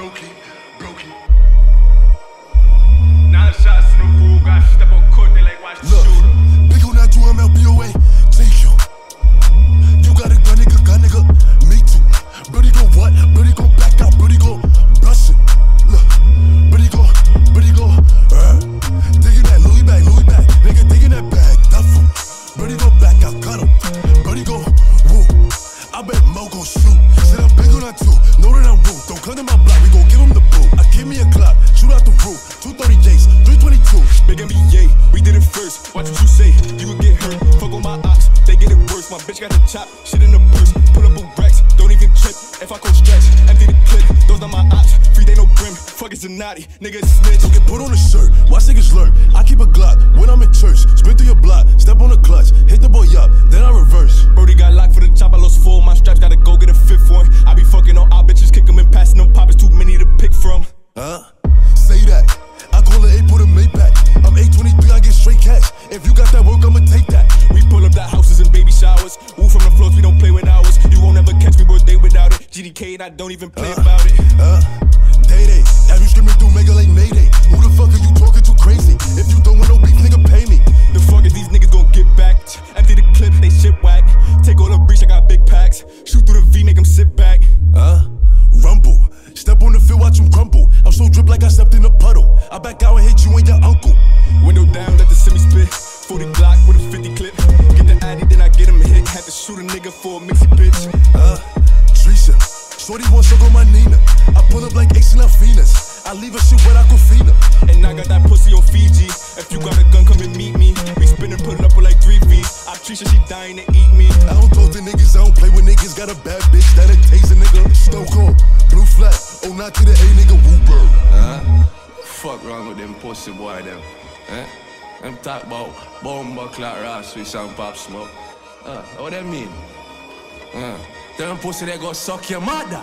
Brokey, brokey. Nine shots in the room, got step on court, they like watch the Look, shooter. Big on that 2 MLPOA, take you. You got a gun, nigga, gun, nigga, me too. Brody go what? Brody go back out, Brody go bustin'. Look, Brody go, Brody go, uh, digging that Louis bag, Louis bag, nigga, digging that bag, duffel. Brody go back out, cut him. Brody go, woo. I bet Mo go shoot. Said I'm big on that 2, know that I'm woo. Don't come to my give him the boot. I give me a clock, shoot out the roof. 230 J's, 322. Big NBA, we did it first. Watch what you say, you would get hurt. Fuck on my ops, they get it worse. My bitch got the chop, shit in the purse. Put up a racks, don't even trip. If I go stretch, empty the clip. Those not my ops, free they no brim. Fuck it's a naughty, nigga snitch. Don't get put on a shirt, watch niggas learn. And I don't even play about it. Uh, day day. Have you screaming through mega like Mayday? Who the fuck are you talking to crazy? If you don't want no beef, nigga, pay me. The fuck is these niggas gon' get back? Empty the clip, they shit whack. Take all the breach, I got big packs. Shoot through the V, make 'em sit back. Uh, rumble. Step on the field, watch him crumble. I'm so drip like I stepped in a puddle. I back out and hit you and your uncle. Window down, let the semi spit. 40 Glock with a 50 clip. Get the addy, then I get him hit. Had to shoot a nigga for a mixy bitch. Uh. Shorty wants to go my Nina. I pull up like Ace and Venus. I leave her shit where I could wet Aquafina. And I got that pussy on Fiji. If you got a gun, come and meet me. We spinning, pulling up with like three V's. I Trisha, she dying to eat me. I don't talk to niggas, I don't play with niggas. Got a bad bitch that'll taste a nigga. Stone cold, blue flag. Oh, not to the A nigga, woo bird. Huh? Fuck wrong with them pussy boy them. Eh? Them talk about bomba clock Ross with some pop smoke. Uh, what that mean? Uh, them pussy they go suck your mother.